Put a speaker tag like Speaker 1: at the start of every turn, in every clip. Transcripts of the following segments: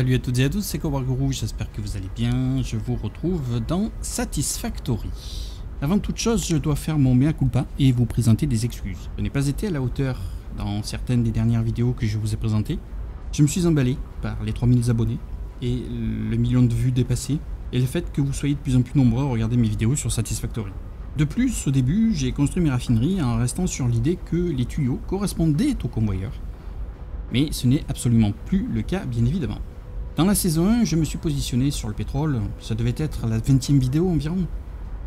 Speaker 1: Salut à toutes et à tous, c'est Cobra Guru, j'espère que vous allez bien. Je vous retrouve dans Satisfactory. Avant toute chose, je dois faire mon mea culpa et vous présenter des excuses. Je n'ai pas été à la hauteur dans certaines des dernières vidéos que je vous ai présentées. Je me suis emballé par les 3000 abonnés et le million de vues dépassées et le fait que vous soyez de plus en plus nombreux à regarder mes vidéos sur Satisfactory. De plus, au début, j'ai construit mes raffineries en restant sur l'idée que les tuyaux correspondaient aux convoyeurs. Mais ce n'est absolument plus le cas, bien évidemment. Dans la saison 1, je me suis positionné sur le pétrole, ça devait être la 20e vidéo environ.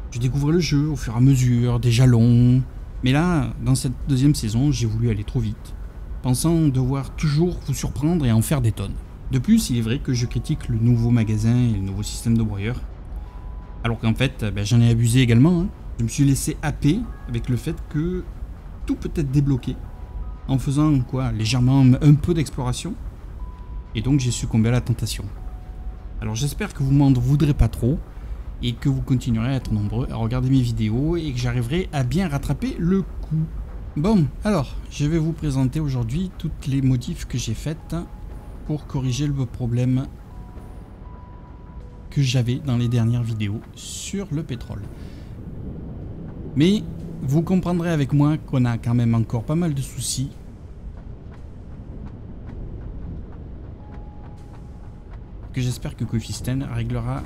Speaker 1: Je découvrais le jeu au fur et à mesure, des jalons. Mais là, dans cette deuxième saison, j'ai voulu aller trop vite, pensant devoir toujours vous surprendre et en faire des tonnes. De plus, il est vrai que je critique le nouveau magasin et le nouveau système de broyeur. Alors qu'en fait, ben, j'en ai abusé également. Hein. Je me suis laissé happer avec le fait que tout peut être débloqué en faisant quoi? Légèrement un peu d'exploration. Et donc j'ai succombé à la tentation. Alors j'espère que vous m'en voudrez pas trop et que vous continuerez à être nombreux à regarder mes vidéos et que j'arriverai à bien rattraper le coup. Bon, alors, je vais vous présenter aujourd'hui toutes les modifs que j'ai faites pour corriger le problème que j'avais dans les dernières vidéos sur le pétrole. Mais vous comprendrez avec moi qu'on a quand même encore pas mal de soucis. Que j'espère que Coefficient réglera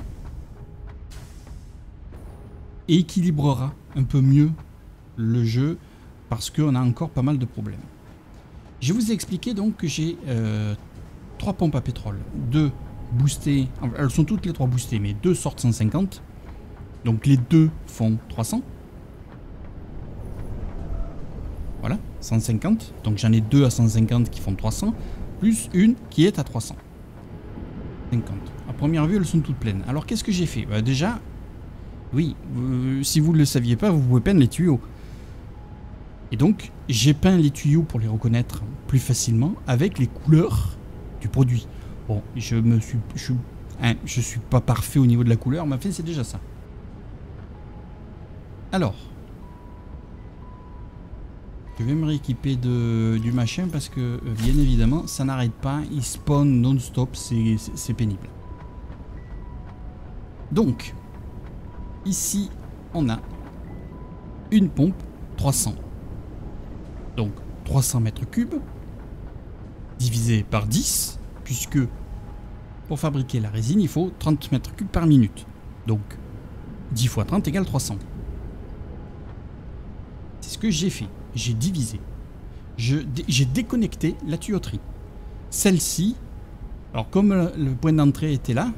Speaker 1: et équilibrera un peu mieux le jeu parce qu'on a encore pas mal de problèmes. Je vous ai expliqué donc que j'ai euh, trois pompes à pétrole, deux boostées, elles sont toutes les trois boostées, mais deux sortent 150, donc les deux font 300. Voilà, 150. Donc j'en ai deux à 150 qui font 300, plus une qui est à 300. 50. À première vue, elles sont toutes pleines. Alors qu'est-ce que j'ai fait? Bah, Déjà, oui, si vous ne le saviez pas, vous pouvez peindre les tuyaux. Et donc, j'ai peint les tuyaux pour les reconnaître plus facilement avec les couleurs du produit. Bon, je me suis... Je, hein, je suis pas parfait au niveau de la couleur, mais fait, c'est déjà ça. Alors, je vais me rééquiper de, du machin parce que, euh, bien évidemment, ça n'arrête pas. Il spawn non-stop, c'est pénible. Donc, ici, on a une pompe 300. Donc, 300 mètres cubes divisé par 10, puisque pour fabriquer la résine, il faut 30 mètres cubes par minute. Donc, 10 fois 30 égale 300. C'est ce que j'ai fait j'ai divisé. J'ai déconnecté la tuyauterie. Celle-ci, alors comme le, point d'entrée était là,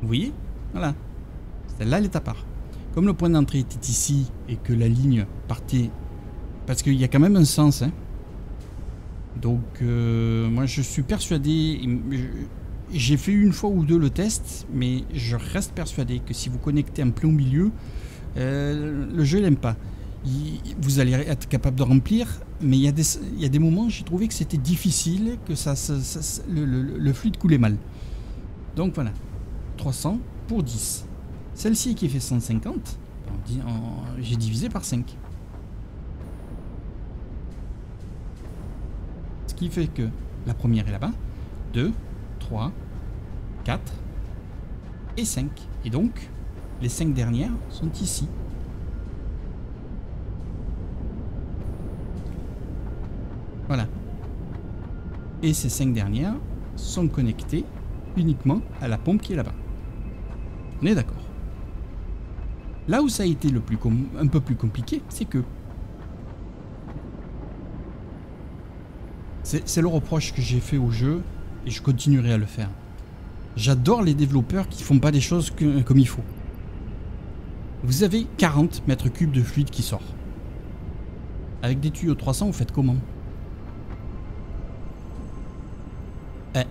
Speaker 1: vous voyez Voilà. Celle-là, elle est à part. Comme le point d'entrée était ici et que la ligne partait... Parce qu'il y a quand même un sens. Hein. Donc, euh, moi, je suis persuadé... J'ai fait une fois ou deux le test, mais je reste persuadé que si vous connectez un plein milieu, euh, le jeu n'aime pas vous allez être capable de remplir, mais il y a des, moments, j'ai trouvé que c'était difficile, que ça, le, fluide coulait mal. Donc voilà, 300 pour 10. Celle-ci qui fait 150, j'ai divisé par 5. Ce qui fait que la première est là-bas, 2, 3, 4 et 5. Et donc, les 5 dernières sont ici. Voilà. Et ces cinq dernières sont connectées uniquement à la pompe qui est là-bas. On est d'accord. Là où ça a été le plus un peu plus compliqué, c'est que c'est le reproche que j'ai fait au jeu et je continuerai à le faire. J'adore les développeurs qui font pas des choses comme il faut. Vous avez 40 mètres cubes de fluide qui sort. Avec des tuyaux 300, vous faites comment? Eh.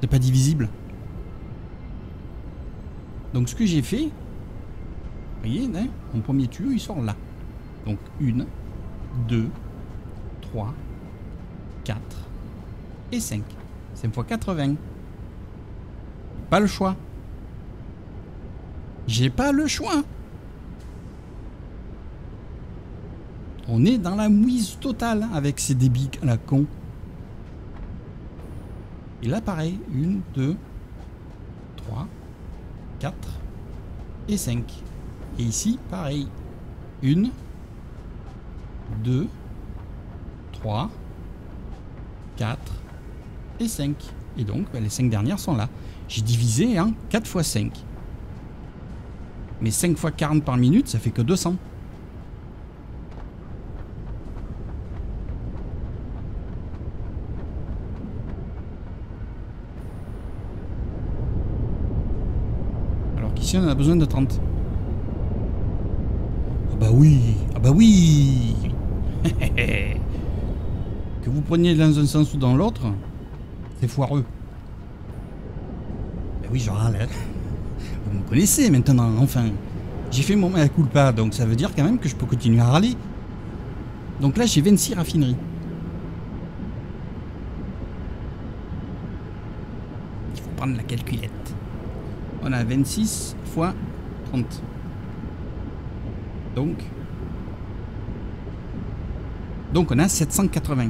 Speaker 1: C'est pas divisible. Donc ce que j'ai fait, vous voyez, hein, mon premier tuyau il sort là. Donc 1, 2, 3, 4 et 5. 5 fois 80. Pas le choix. J'ai pas le choix. On est dans la mouise totale avec ces débits à la con. Et là, pareil, 1, 2, 3, 4 et 5. Et ici, pareil, 1, 2, 3, 4 et 5. Et donc, ben, les 5 dernières sont là. J'ai divisé en 4 fois 5. Mais 5 fois 40 par minute, ça fait que 200. On a besoin de 30. Ah bah oui Ah bah oui Que vous preniez dans un sens ou dans l'autre, c'est foireux. Ben oui, je râle. hein. Vous me connaissez maintenant, enfin. J'ai fait mon mea culpa, donc ça veut dire quand même que je peux continuer à râler. Donc là, j'ai 26 raffineries. Il faut prendre la calculette. On a 26 fois 30. Donc. Donc on a 780.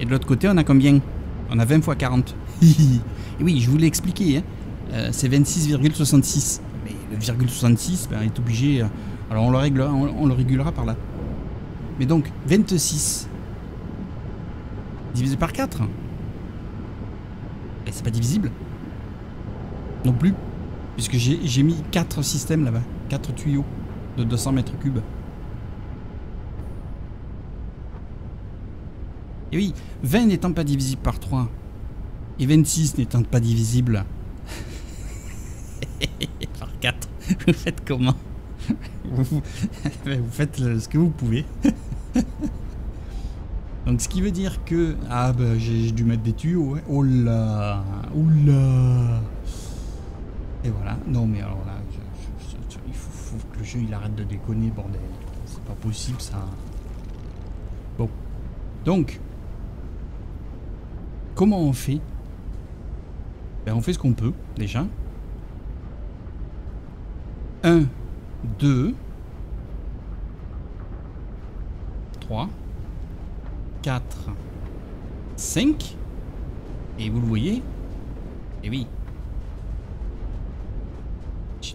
Speaker 1: Et de l'autre côté, on a combien? On a 20 fois 40. Et oui, je vous l'ai expliqué. Hein. Euh, c'est 26,66. Mais le virgule 66 ben, est obligé. euh, alors on le, règle, on, on le régulera par là. Mais donc, 26 divisé par 4. Et c'est pas divisible. Non plus. Puisque j'ai mis 4 systèmes là-bas. 4 tuyaux de 200 mètres cubes. Et oui, 20 n'étant pas divisible par 3 et 26 n'étant pas divisible par 4, vous faites comment? Vous, vous faites ce que vous pouvez. Donc ce qui veut dire que... Ah bah j'ai dû mettre des tuyaux. hein. Oh là Oula Et voilà. Non mais alors là, je- il faut, faut que le jeu il arrête de déconner, bordel. C'est pas possible ça. Bon. Donc, comment on fait? Ben, On fait ce qu'on peut, déjà. 1, 2, 3, 4, 5. Et vous le voyez? Et oui.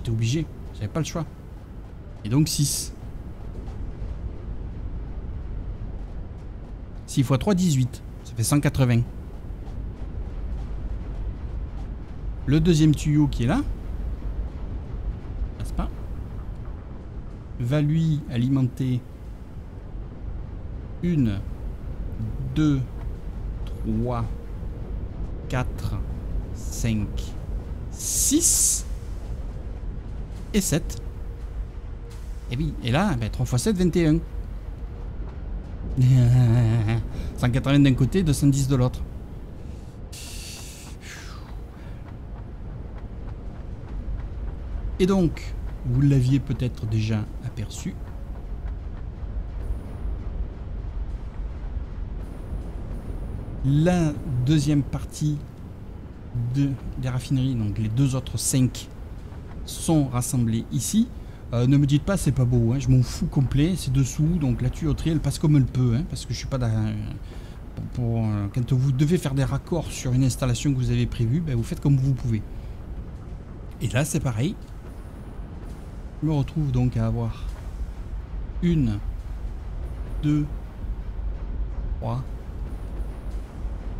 Speaker 1: J'étais obligé. J'avais pas le choix. Et donc 6. 6 x 3, 18. Ça fait 180. Le deuxième tuyau qui est là, n'est-ce pas Va lui alimenter une, deux, trois, quatre, cinq, six et 7. Et oui, et là, ben, 3 x 7, 21. 180 d'un côté, 210 de l'autre. Et donc, vous l'aviez peut-être déjà aperçu. La deuxième partie de, des raffineries, donc les deux autres 5, sont rassemblées ici. Euh, ne me dites pas c'est pas beau, hein, je m'en fous complet, c'est dessous, donc la tuyauterie elle passe comme elle peut, hein, parce que je suis pas dans, euh, quand vous devez faire des raccords sur une installation que vous avez prévue, ben, vous faites comme vous pouvez. Et là c'est pareil. Je me retrouve donc à avoir une, deux, trois,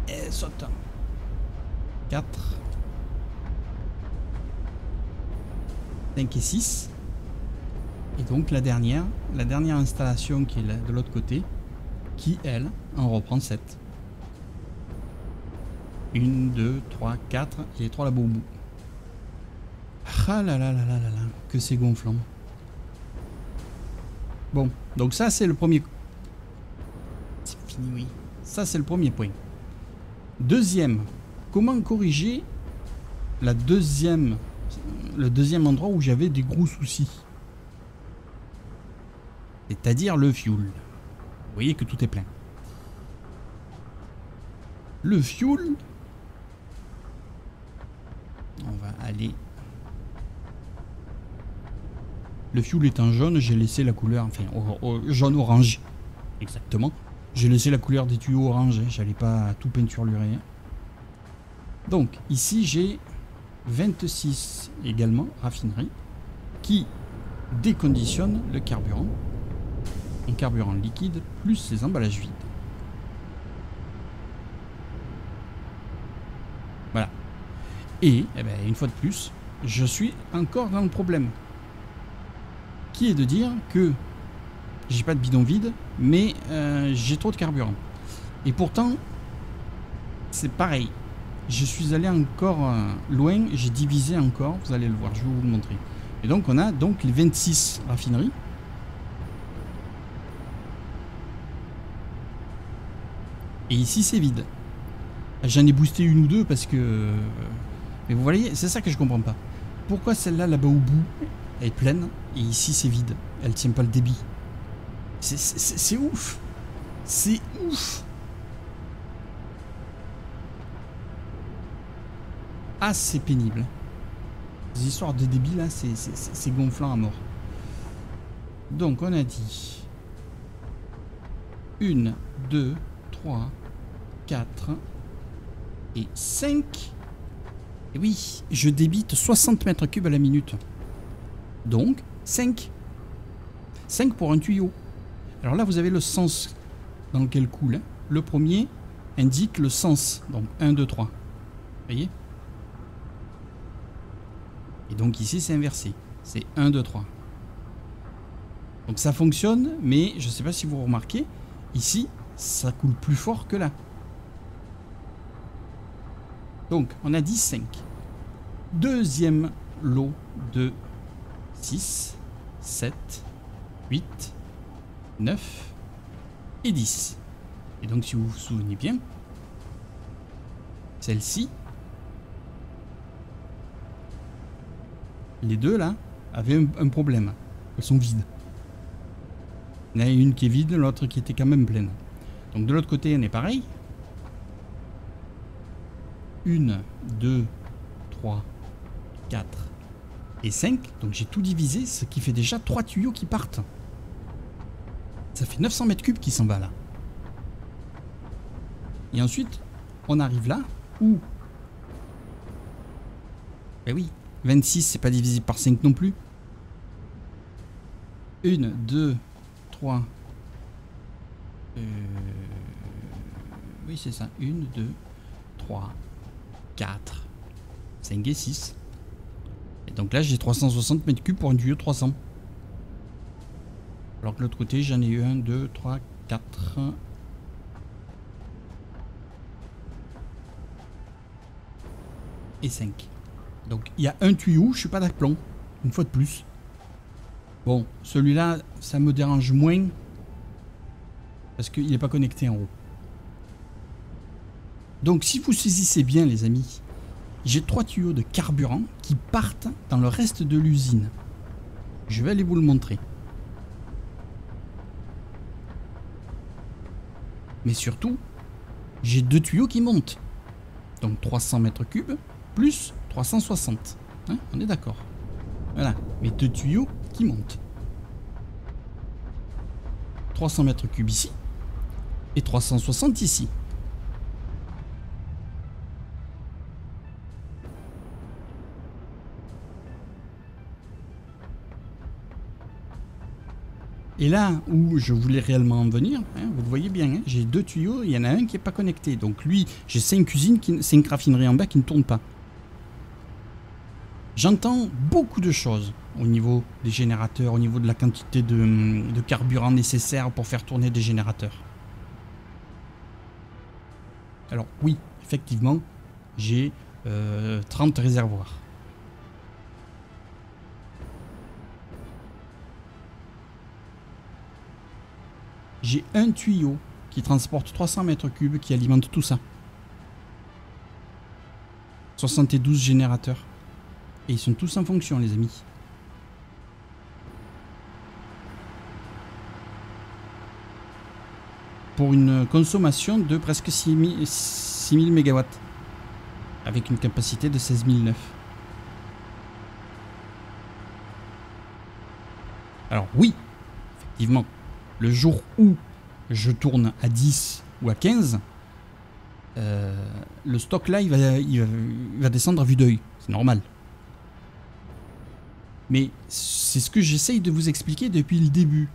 Speaker 1: et saute. 4, 5 et 6. Et donc la dernière, la dernière installation qui est de l'autre côté, qui elle en reprend 7. 1, 2, 3, 4, et les 3 là-bas au bout. Ah là là là là là là, que c'est gonflant. Bon, donc ça c'est le premier. C'est fini, oui. Ça c'est le premier point. Deuxième, comment corriger la deuxième, le deuxième endroit où j'avais des gros soucis C'est-à-dire le fuel. Vous voyez que tout est plein. Le fuel, on va aller. Le fuel en jaune, j'ai laissé la couleur, enfin, au- au- jaune-orange, exactement. J'ai laissé la couleur des tuyaux orange, hein, j'allais pas tout peinturlurer. Donc ici j'ai 26 également raffinerie qui déconditionne le carburant. Un carburant liquide plus les emballages vides. Voilà. Et eh ben, une fois de plus, je suis encore dans le problème. Qui est de dire que j'ai pas de bidon vide, mais euh, j'ai trop de carburant. Et pourtant, c'est pareil. Je suis allé encore euh, loin, j'ai divisé encore, vous allez le voir, je vais vous le montrer. Et donc on a donc les 26 raffineries. Et ici c'est vide. J'en ai boosté une ou deux parce que... Euh, mais vous voyez, c'est ça que je comprends pas. Pourquoi celle-là, là-bas au bout, elle est pleine et ici c'est vide? Elle tient pas le débit. C'est ouf C'est ouf Ah, c'est pénible. Les histoires de débit, là, c'est gonflant à mort. Donc, on a dit... 1, 2, 3, 4 et 5. Et oui, je débite 60 mètres cubes à la minute. Donc, 5. 5 pour un tuyau. Alors là, vous avez le sens dans lequel coule. Hein. Le premier indique le sens. Donc 1, 2, 3. Vous voyez? Et donc ici, c'est inversé. C'est 1, 2, 3. Donc ça fonctionne, mais je ne sais pas si vous remarquez, ici, ça coule plus fort que là. Donc, on a dit 5. Deuxième lot de 6, 7, 8, 9 et 10. Et donc si vous vous souvenez bien, celle-ci, les deux là, avaient un, problème. Elles sont vides. Il y en a une qui est vide, l'autre qui était quand même pleine. Donc de l'autre côté, on est pareil. 1, 2, 3, 4 et 5. Donc j'ai tout divisé, ce qui fait déjà 3 tuyaux qui partent. Ça fait 900 mètres cubes qui s'en va là. Et ensuite, on arrive là où? Ben oui, 26 c'est pas divisible par 5 non plus. 1, 2, 3. Oui c'est ça. 1, 2, 3, 4, 5 et 6. Et donc là j'ai 360 mètres cubes pour un tuyau 300. Alors que l'autre côté, j'en ai eu 1, 2, 3, 4. Et 5. Donc il y a un tuyau, je suis pas d'aplomb. Une fois de plus. Bon, celui-là, ça me dérange moins. Parce qu'il n'est pas connecté en haut. Donc si vous saisissez bien les amis, j'ai trois tuyaux de carburant qui partent dans le reste de l'usine. Je vais aller vous le montrer. Mais surtout, j'ai deux tuyaux qui montent. Donc 300 mètres cubes plus 360. Hein, on est d'accord. Voilà, mes deux tuyaux qui montent. 300 mètres cubes ici et 360 ici. Et là où je voulais réellement en venir, hein, vous le voyez bien, hein, j'ai deux tuyaux, il y en a un qui n'est pas connecté. Donc lui, j'ai cinq usines, cinq raffineries en bas qui ne tournent pas. J'entends beaucoup de choses au niveau des générateurs, au niveau de la quantité de, carburant nécessaire pour faire tourner des générateurs. Alors oui, effectivement, j'ai 30 euh, réservoirs. j'ai un tuyau qui transporte 300 mètres cubes qui alimente tout ça. 72 générateurs. Et ils sont tous en fonction, les amis. Pour une consommation de presque 6000, 6000 MW. Avec une capacité de 16009. Alors oui, effectivement, le jour où je tourne à 10 ou à 15, euh, le stock là, il va, il va descendre à vue d'œil. C'est normal. Mais c'est ce que j'essaye de vous expliquer depuis le début.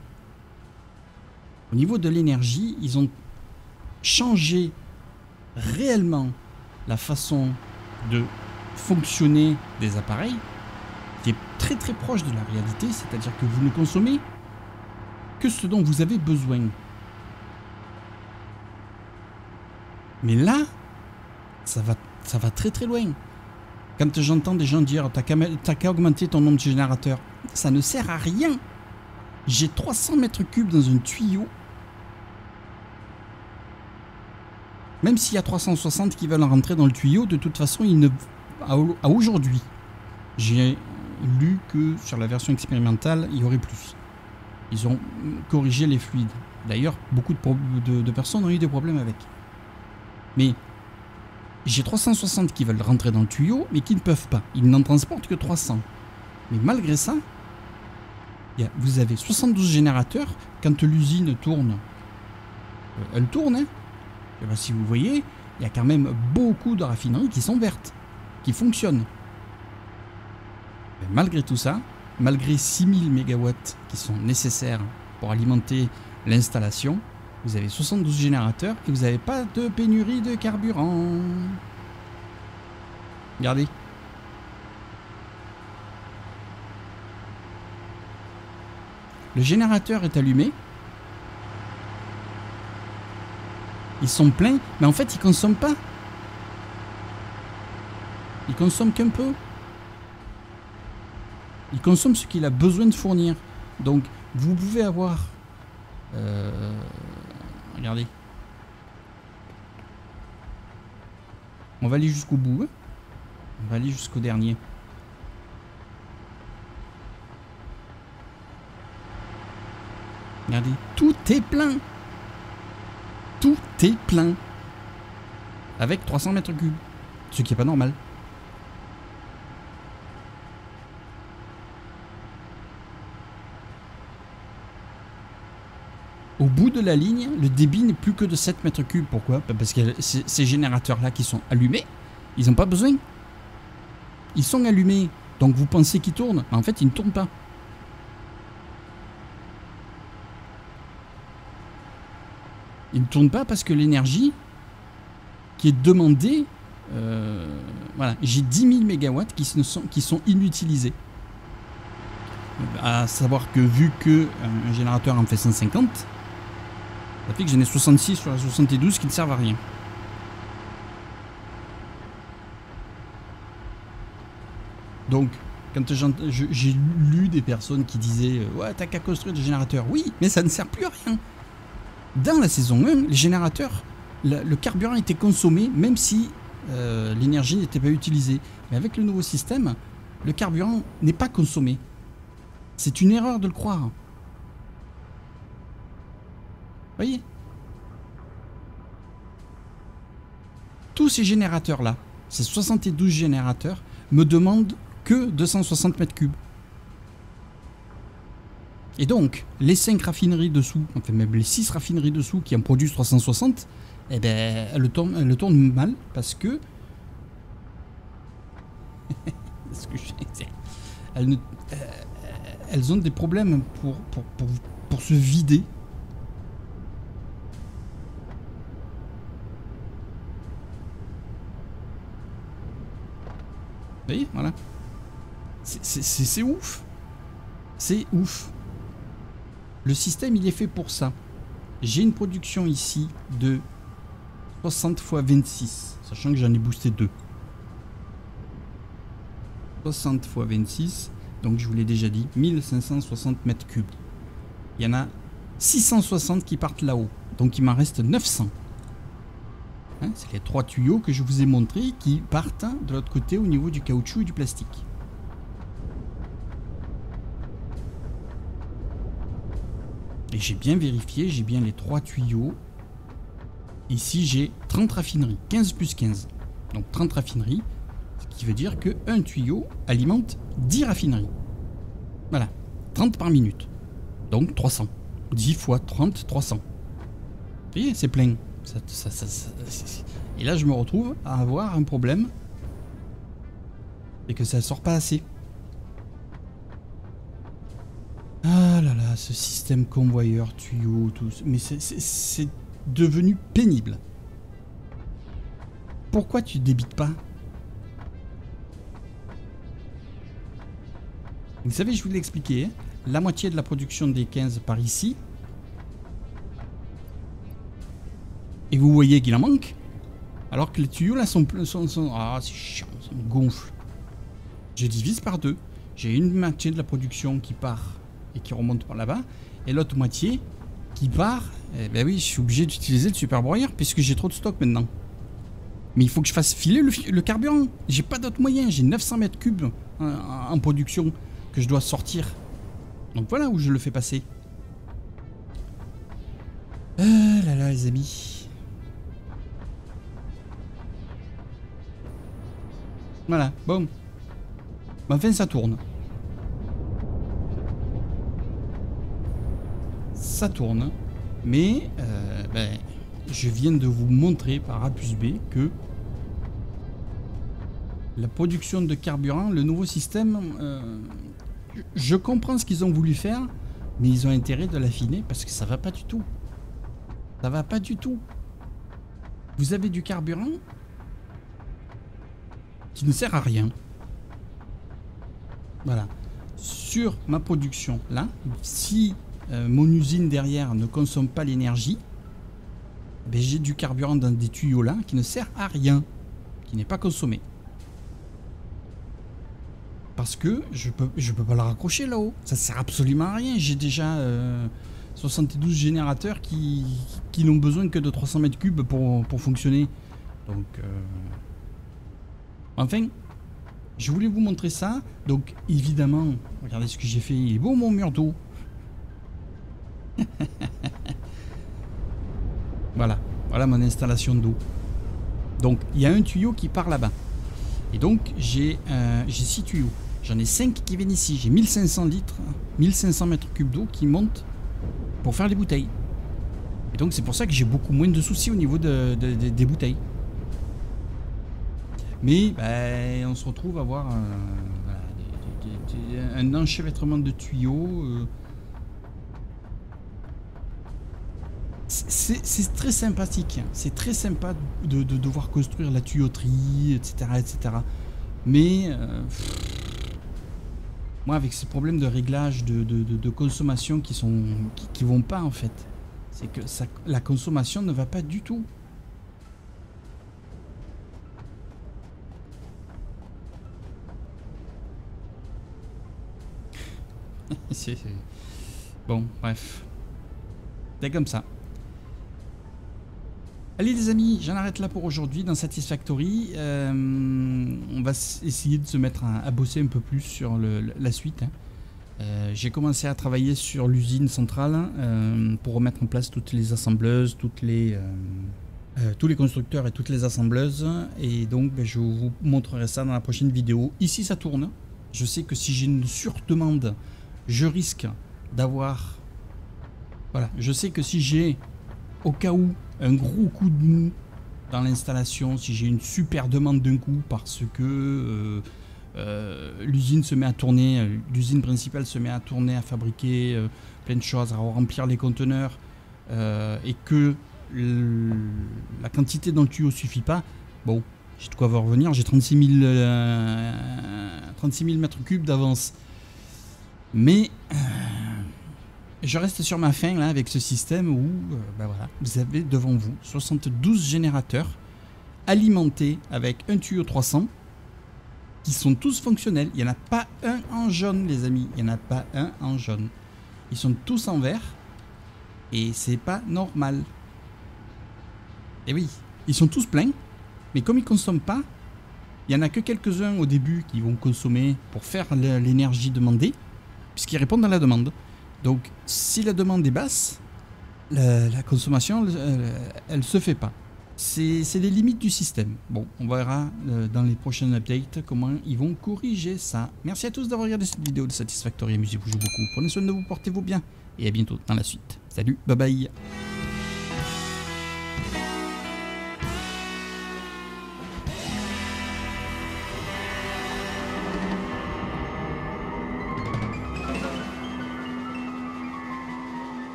Speaker 1: Au niveau de l'énergie, ils ont changé réellement la façon de fonctionner des appareils qui est très très proche de la réalité, c'est-à-dire que vous ne consommez que ce dont vous avez besoin. Mais là, ça va, très très loin. Quand j'entends des gens dire t'as qu'à augmenter ton nombre de générateurs, ça ne sert à rien. J'ai 300 mètres cubes dans un tuyau. Même s'il y a 360 qui veulent rentrer dans le tuyau, de toute façon, à aujourd'hui, j'ai lu que sur la version expérimentale, il y aurait plus. Ils ont corrigé les fluides. D'ailleurs, beaucoup de personnes ont eu des problèmes avec. Mais j'ai 360 qui veulent rentrer dans le tuyau, mais qui ne peuvent pas. Ils n'en transportent que 300. Mais malgré ça, vous avez 72 générateurs. Quand l'usine tourne, euh, elle tourne. Hein. Et ben, si vous voyez, il y a quand même beaucoup de raffineries qui sont vertes, qui fonctionnent. Mais malgré tout ça, malgré 6000 MW qui sont nécessaires pour alimenter l'installation, vous avez 72 générateurs et vous n'avez pas de pénurie de carburant. Regardez. Le générateur est allumé. Ils sont pleins, mais en fait, ils consomment pas. Ils consomment qu'un peu. Il consomme ce qu'il a besoin de fournir. Donc, vous pouvez avoir euh, regardez. On va aller jusqu'au bout. Hein. On va aller jusqu'au dernier. Regardez, tout est plein. Tout est plein. Avec 300 mètres cubes. Ce qui est pas normal. Au bout de la ligne, le débit n'est plus que de 7 mètres cubes. Pourquoi? Bah, Parce que ces générateurs-là qui sont allumés, ils n'ont pas besoin. Ils sont allumés, donc vous pensez qu'ils tournent, mais en fait ils ne tournent pas. Ils ne tournent pas parce que l'énergie qui est demandée, euh, voilà, j'ai 10 000 MW qui sont, inutilisés. À savoir que vu que un générateur en fait 150, ça fait que j'en ai 66 sur la 72 qui ne servent à rien. Donc, quand j'ai lu des personnes qui disaient euh, Ouais, t'as qu'à construire des générateurs. Oui, mais ça ne sert plus à rien. Dans la saison 1, les générateurs, le, carburant était consommé même si euh, l'énergie n'était pas utilisée. Mais avec le nouveau système, le carburant n'est pas consommé. C'est une erreur de le croire voyez Tous ces générateurs-là, ces 72 générateurs, me demandent que 260 mètres cubes. Et donc, les 5 raffineries dessous, enfin même les 6 raffineries dessous qui en produisent 360, eh ben, elles le tournent, elles le tournent mal parce que... elles, euh, elles, ont des problèmes pour, pour, pour, pour se vider Voyez, voilà. C'est ouf. C'est ouf. Le système, il est fait pour ça. J'ai une production ici de 60 x 26, sachant que j'en ai boosté 2. 60 x 26, donc je vous l'ai déjà dit, 1560 mètres cubes. Il y en a 660 qui partent là-haut, donc il m'en reste 900. Hein, c'est les trois tuyaux que je vous ai montrés qui partent de l'autre côté au niveau du caoutchouc et du plastique. Et j'ai bien vérifié, j'ai bien les trois tuyaux. Ici, j'ai 30 raffineries, 15 plus 15. Donc 30 raffineries, ce qui veut dire qu'un tuyau alimente 10 raffineries. Voilà, 30 par minute. Donc 300. 10 fois 30, 300. Vous voyez, c'est plein. Et là, je me retrouve à avoir un problème. Et que ça sort pas assez. Ah là là, ce système convoyeur, tuyau, tout. Mais c'est devenu pénible. Pourquoi tu débites pas? Vous savez, je vous l'ai expliqué. Hein. la moitié de la production des 15 par ici. Et vous voyez qu'il en manque. Alors que les tuyaux là sont... sont, sont ah, c'est chiant, ça me gonfle. Je divise par deux. J'ai une moitié de la production qui part et qui remonte par là-bas. Et l'autre moitié qui part. Eh ben oui, je suis obligé d'utiliser le super broyeur puisque j'ai trop de stock maintenant. Mais il faut que je fasse filer le, carburant. J'ai pas d'autre moyen. J'ai 900 mètres cubes en, production que je dois sortir. Donc voilà où je le fais passer. Ah là là, les amis. Voilà, bon. Enfin, ça tourne. Ça tourne. Mais, euh, ben, je viens de vous montrer par A plus B que la production de carburant, le nouveau système, euh, je comprends ce qu'ils ont voulu faire, mais ils ont intérêt de l'affiner parce que ça va pas du tout. Ça va pas du tout. Vous avez du carburant qui ne sert à rien. Voilà. Sur ma production, là, si euh, mon usine derrière ne consomme pas l'énergie, ben, j'ai du carburant dans des tuyaux là qui ne sert à rien, qui n'est pas consommé. Parce que je peux, je peux pas le raccrocher là-haut. Ça sert absolument à rien. J'ai déjà 72 euh, générateurs qui, qui n'ont besoin que de 300 mètres cubes pour, pour fonctionner. Donc, euh, enfin, je voulais vous montrer ça. Donc, évidemment, regardez ce que j'ai fait. Il est beau mon mur d'eau. voilà, voilà mon installation d'eau. Donc, il y a un tuyau qui part là-bas. Et donc, j'ai euh, 6 tuyaux. J'en ai 5 qui viennent ici. J'ai 1500 litres, 1500 mètres cubes d'eau qui montent pour faire les bouteilles. Et donc c'est pour ça que j'ai beaucoup moins de soucis au niveau de, des bouteilles. Mais ben, on se retrouve à avoir un, enchevêtrement de tuyaux. Euh. C'est très sympathique. C'est très sympa de, devoir construire la tuyauterie, etc. etc. Mais... Euh, moi, avec ces problèmes de réglage, de, consommation qui sont qui, vont pas en fait, c'est que la consommation ne va pas du tout. Bon, bref. C'est comme ça. Allez les amis, j'en arrête là pour aujourd'hui dans Satisfactory. Euh, on va essayer de se mettre à, bosser un peu plus sur la suite. Hein. Euh, j'ai commencé à travailler sur l'usine centrale euh, pour remettre en place toutes les assembleuses, toutes les, tous les constructeurs et toutes les assembleuses. Et donc ben, je vous montrerai ça dans la prochaine vidéo. Ici ça tourne. Je sais que si j'ai une surdemande, je risque d'avoir... Voilà, je sais que si j'ai au cas où un gros coup de mou dans l'installation, si j'ai une super demande d'un coup parce que euh, euh, l'usine se met à tourner, euh, l'usine principale se met à tourner, à fabriquer plein de choses, à remplir les conteneurs, et que la quantité dans le tuyau suffit pas, bon, j'ai de quoi revenir, j'ai 36 000, 36 000 mètres cubes d'avance. Mais je reste sur ma fin là avec ce système où euh, ben vous avez devant vous 72 générateurs alimentés avec un tuyau 300 qui sont tous fonctionnels. Il n'y en a pas un en jaune les amis, il n'y en a pas un en jaune. Ils sont tous en vert et c'est pas normal. Et oui, ils sont tous pleins, mais comme ils consomment pas, il y en a que quelques-uns au début qui vont consommer pour faire l'énergie demandée, puisqu'ils répondent à la demande. Donc, si la demande est basse, la, consommation, elle, ne se fait pas. C'est les limites du système. Bon, on verra euh, dans les prochaines updates comment ils vont corriger ça. Merci à tous d'avoir regardé cette vidéo de Satisfactory. Amusez-vous beaucoup. Prenez soin de vous, portez-vous bien. Et à bientôt dans la suite. Salut, bye
Speaker 2: bye.